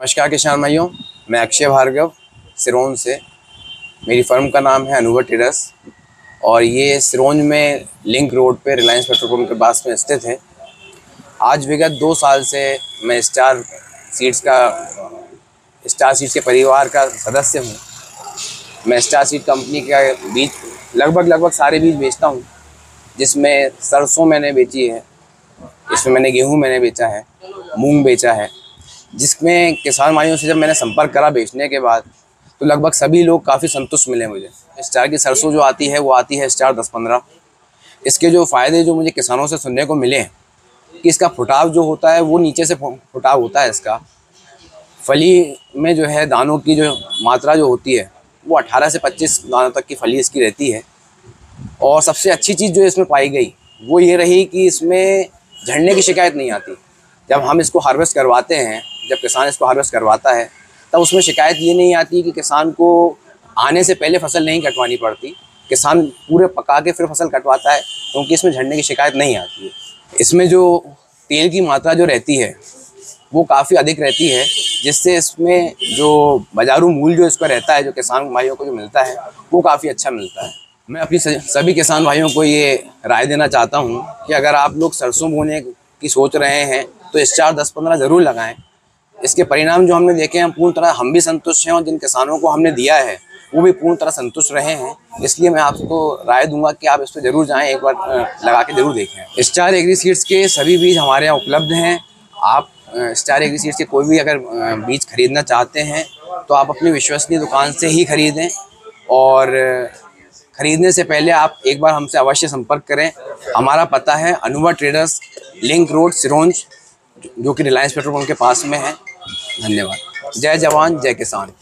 नमस्कार किसान भाइयों, मैं अक्षय भार्गव सिरोन से। मेरी फर्म का नाम है अनुभव ट्रेडर्स और ये सिरोन में लिंक रोड पे रिलायंस पेट्रोल पंप के पास में स्थित है। आज विगत दो साल से मैं स्टार सीड्स का, स्टार सीड्स के परिवार का सदस्य हूँ। मैं स्टार सीड कंपनी का बीज, लगभग लगभग सारे बीज बेचता हूँ, जिसमें सरसों मैंने बेची है, इसमें मैंने गेहूँ मैंने बेचा है, मूंग बेचा है जिसमें किसान भाइयों से जब मैंने संपर्क करा बेचने के बाद तो लगभग सभी लोग काफ़ी संतुष्ट मिले मुझे। स्टार की सरसों जो आती है, वो आती है स्टार दस पंद्रह। इसके जो फ़ायदे जो मुझे किसानों से सुनने को मिले हैं, कि इसका फुटाव जो होता है, वो नीचे से फुटाव होता है इसका। फली में जो है, दानों की जो मात्रा जो होती है, वो 18 से 25 दानों तक की फली इसकी रहती है। और सबसे अच्छी चीज़ जो इसमें पाई गई, वो ये रही कि इसमें झड़ने की शिकायत नहीं आती। जब हम इसको हार्वेस्ट करवाते हैं जब किसान इसको हार्वेस्ट करवाता है, तब उसमें शिकायत ये नहीं आती कि किसान को आने से पहले फ़सल नहीं कटवानी पड़ती। किसान पूरे पका के फिर फ़सल कटवाता है, क्योंकि इसमें झड़ने की शिकायत नहीं आती है। इसमें जो तेल की मात्रा जो रहती है, वो काफ़ी अधिक रहती है, जिससे इसमें जो बाजारू मूल जो इसका रहता है, जो किसान भाइयों को जो मिलता है, वो काफ़ी अच्छा मिलता है। मैं अपनी सभी किसान भाइयों को ये राय देना चाहता हूँ कि अगर आप लोग सरसों बोने की सोच रहे हैं तो इस चार दस पंद्रह ज़रूर लगाएँ। इसके परिणाम जो हमने देखे हैं, पूर्ण तरह हम भी संतुष्ट हैं और जिन किसानों को हमने दिया है, वो भी पूर्ण तरह संतुष्ट रहे हैं। इसलिए मैं आपको राय दूँगा कि आप इस पर ज़रूर जाएँ, एक बार लगा के ज़रूर देखें। स्टार एग्री सीड्स के सभी बीज हमारे यहाँ उपलब्ध हैं। आप स्टार एग्री सीड्स के कोई भी अगर बीज खरीदना चाहते हैं तो आप अपनी विश्वसनीय दुकान से ही खरीदें और खरीदने से पहले आप एक बार हमसे अवश्य संपर्क करें। हमारा पता है Anuva Traders, Link Road, Sironj, जो कि रिलायंस पेट्रोल पंप के पास में है। धन्यवाद। जय जवान जय किसान।